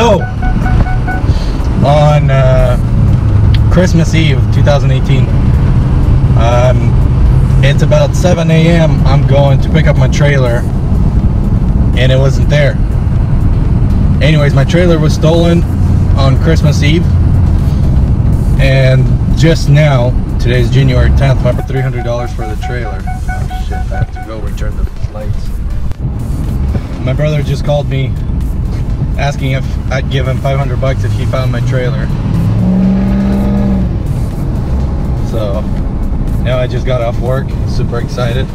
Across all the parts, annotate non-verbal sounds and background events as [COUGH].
So, on uh, Christmas Eve 2018, um, it's about 7 a.m. I'm going to pick up my trailer, and it wasn't there. Anyways, my trailer was stolen on Christmas Eve, and just now, today's January 10th, I paid $300 for the trailer. Oh shit, I have to go return the lights. My brother just called me asking if I'd give him 500 bucks if he found my trailer. So now I just got off work, super excited.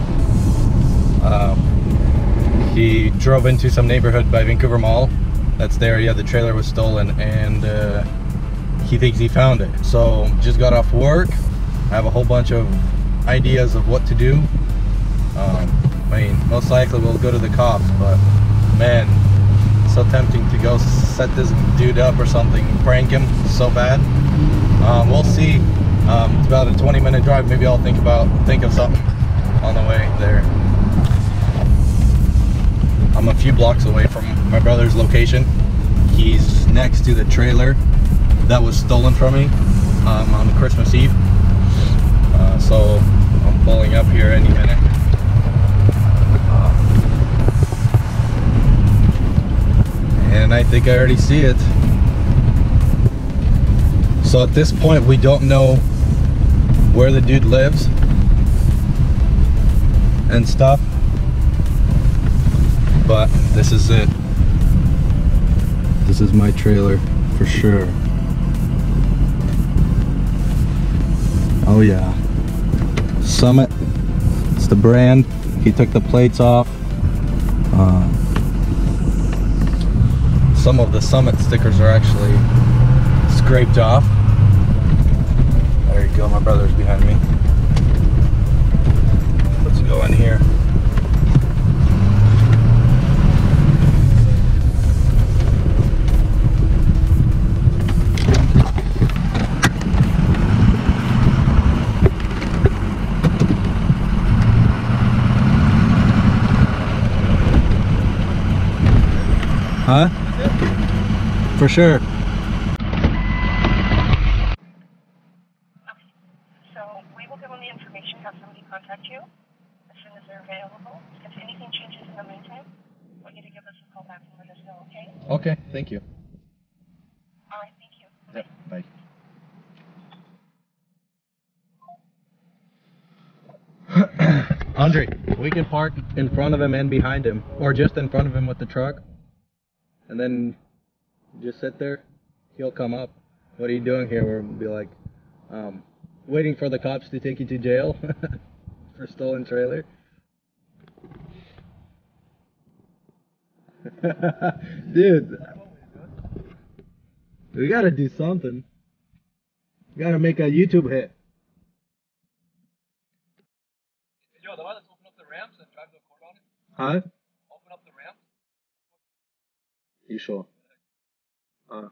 Um, he drove into some neighborhood by Vancouver Mall. That's there. Yeah, the trailer was stolen, and uh, he thinks he found it. So just got off work. I have a whole bunch of ideas of what to do. Um, I mean, most likely we'll go to the cops, but man, so tempting to go set this dude up or something, prank him so bad. Um, we'll see. Um, it's about a 20 minute drive. Maybe I'll think about think of something on the way there. I'm a few blocks away from my brother's location. He's next to the trailer that was stolen from me um, on Christmas Eve. Uh, so I'm pulling up here any minute. And I think I already see it. So at this point, we don't know where the dude lives and stuff, but this is it. This is my trailer for sure. Oh yeah, Summit. It's the brand. He took the plates off. Uh, some of the Summit stickers are actually scraped off. There you go, my brother's behind me. Let's go in here. For sure. So we will give them the information, have somebody contact you as soon as they're available. If anything changes in the meantime, I want to give us a call back and let us know, okay? Okay, thank you. All right, thank you. Yep, bye. [COUGHS] Andre, we can park in front of him and behind him, or just in front of him with the truck, and then just sit there. He'll come up. What are you doing here? We'll be like, um, waiting for the cops to take you to jail [LAUGHS] for stolen trailer. [LAUGHS] Dude, we gotta do something. We gotta make a YouTube hit. Yo, the one that's open up the ramps and drive the cord on it. Huh? Open up the. You sure? Uh.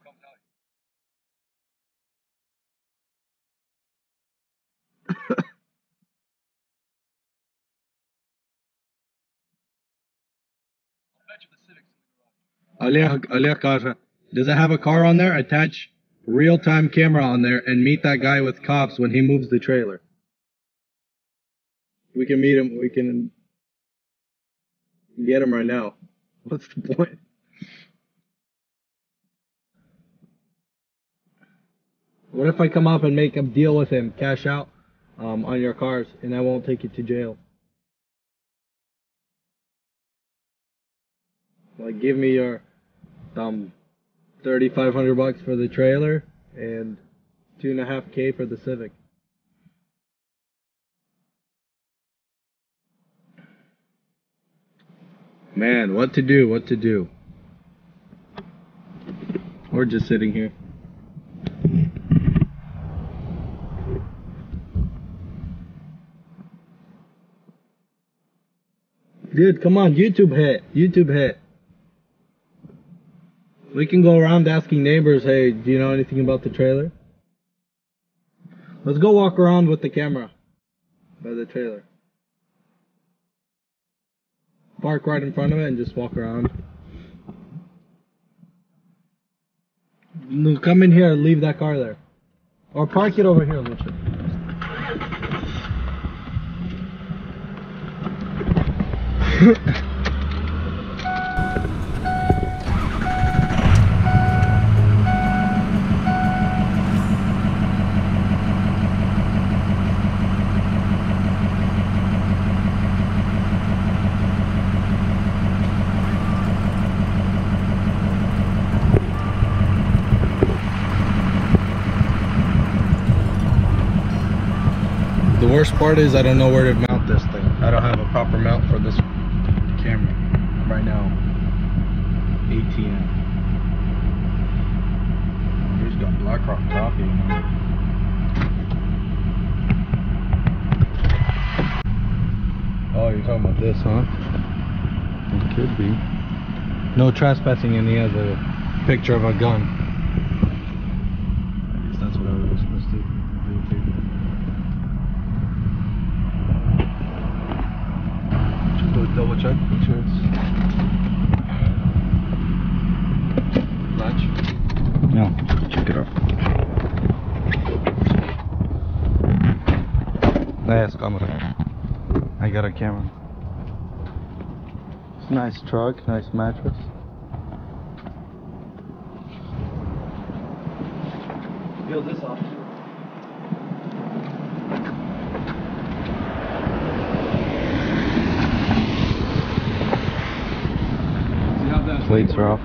Aliyah Kasha, does it have a car on there? Attach real-time camera on there and meet that guy with cops when he moves the trailer. We can meet him. We can get him right now. What's the point? What if I come up and make a deal with him, cash out um, on your cars, and I won't take you to jail? Like, give me your um, thirty-five hundred bucks for the trailer and two and a half k for the Civic. Man, what to do? What to do? We're just sitting here. Dude, come on, YouTube hit. YouTube hit. We can go around asking neighbors, hey, do you know anything about the trailer? Let's go walk around with the camera by the trailer. Park right in front of it and just walk around. Come in here and leave that car there. Or park it over here, Lucha. The worst part is I don't know where to mount this thing. I don't have a proper mount for this camera right now. ATM. He's got Black Rock coffee. Oh, you're talking about this, huh? It could be. No trespassing, and he has a picture of a gun. I guess that's what I was supposed to do too. Just go double check, make sure it's latch. No, check it out. Nice camera. I got a camera. It's a nice truck, nice mattress. Peel this off. See how that Plates are off.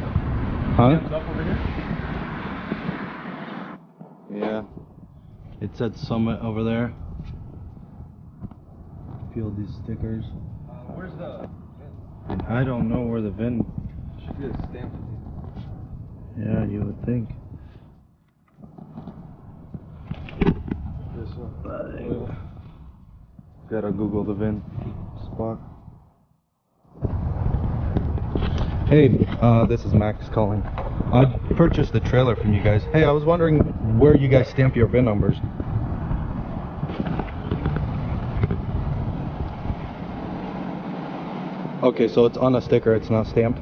Huh? Up over here? Yeah. It said Summit over there. Feel these stickers. Uh, where's the? And I don't know where the VIN. Should be a stamp. Yeah, you would think. This one. Gotta Google the VIN spot. Hey, uh, this is Max calling. I purchased the trailer from you guys. Hey, I was wondering where you guys stamp your VIN numbers. Okay, so it's on a sticker, it's not stamped.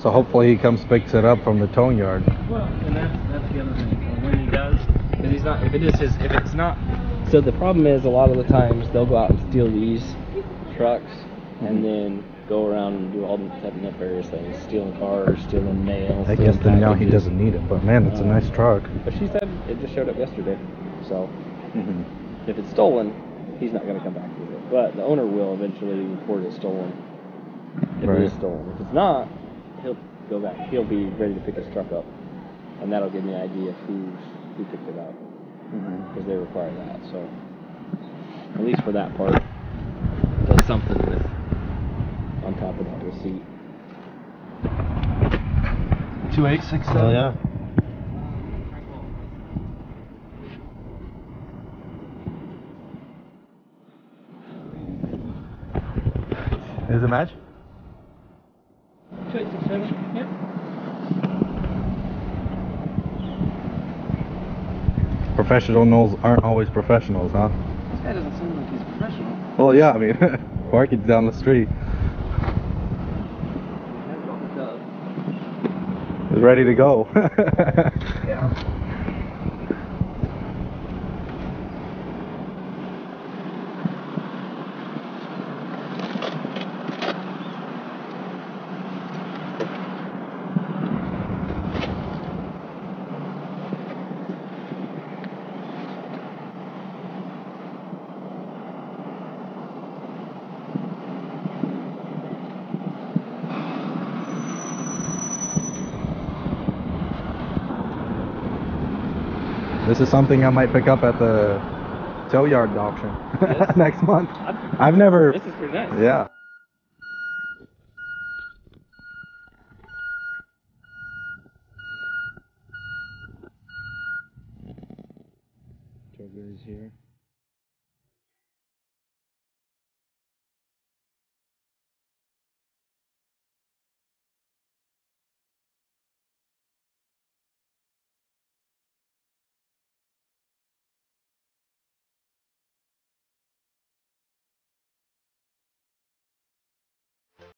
So hopefully he comes picks it up from the towing yard. Well, and that's that's the other thing. When he does, because he's not. If it is his, if it's not. So the problem is, a lot of the times they'll go out and steal these trucks, and mm-hmm. then go around and do all the nefarious things, stealing cars, stealing mail. I guess then now he doesn't need it, but man, it's a uh, nice truck. But she said it just showed up yesterday, so mm-hmm. if it's stolen, he's not going to come back with it. But the owner will eventually report it stolen. If it is Right. stolen. If it's not, he'll go back. He'll be ready to pick his truck up, and that'll give me an idea of who's who picked it up because they require that. So at least for that part, does something with on top of that receipt. Two eight six seven. Oh yeah. Is it match? Two eight six seven. Yep. Professionals aren't always professionals, huh? This guy doesn't seem like he's professional. Well, yeah, I mean, [LAUGHS] park it down the street. It's ready to go. [LAUGHS] Yeah. This is something I might pick up at the tow yard auction [LAUGHS] next month. I've- I've never. This is pretty nice. Yeah.